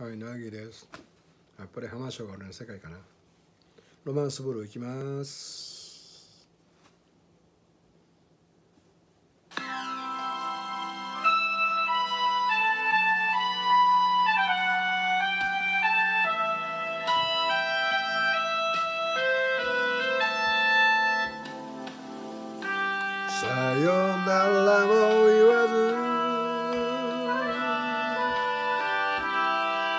はい、なぎです。やっぱり浜省が俺の世界かな。ロマンスボール行きます。さよならも言わ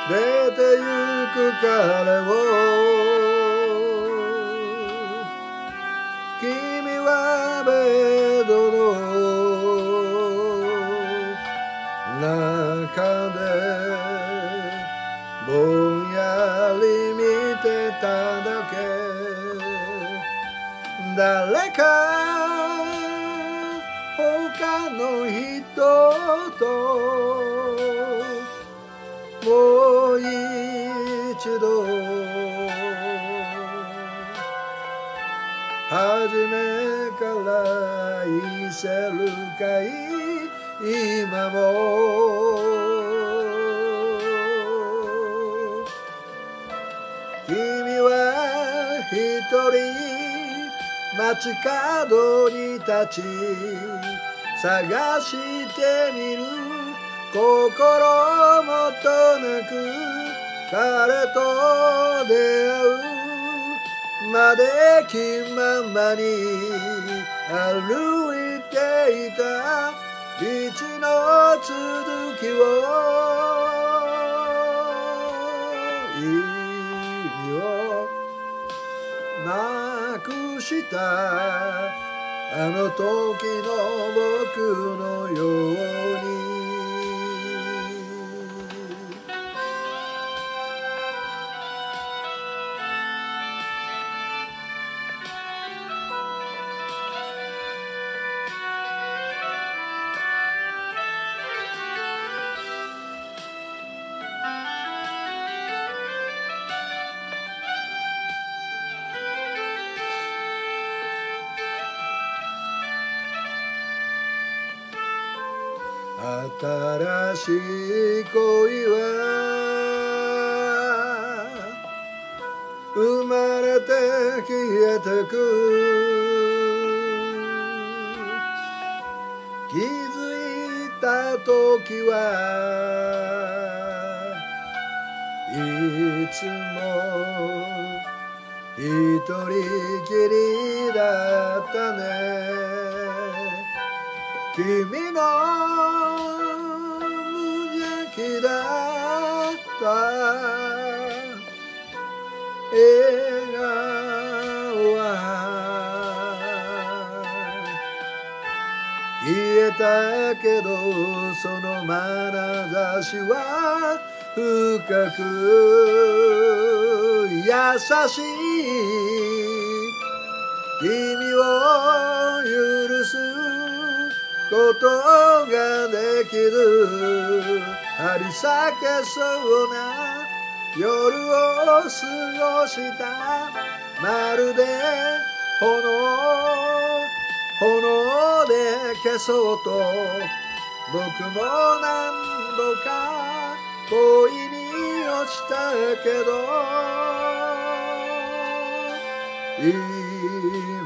出てゆく彼を君はベッドの中でぼんやり見てただけ。誰か他の人ともう一度。初めから愛せるかい？今も。君は一人街角に立ち探してみる。心もとなく彼と出会うまで気ままに歩いていた。道の続きを意味をなくした。あの時の僕のように新しい恋は生まれて消えてく。気づいた時はいつも一人きりだったね。君のたけどその眼差しは深く優しい君を許すことができる。張り裂けそうな夜を過ごした。まるで炎。炎で消そうと僕も何度か恋に落ちたけど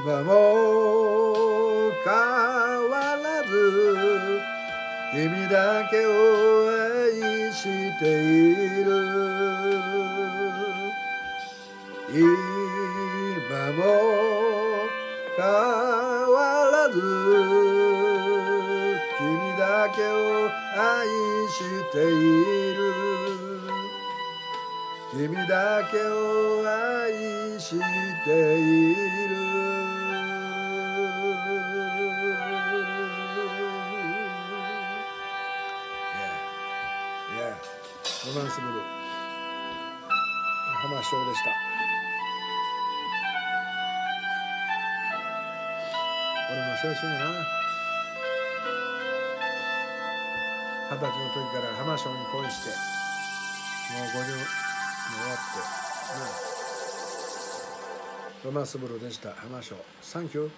今も変わらず君だけを愛している。今も変わらず君だけを愛している。君だけを愛している。ロマンスブルー浜翔でした。俺も青春やな。二十歳の時から浜松に恋してもう50も終わってね。ロマンスブルーでした。浜松サンキュー